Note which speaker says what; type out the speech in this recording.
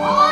Speaker 1: Oh!